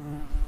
Mm-hmm.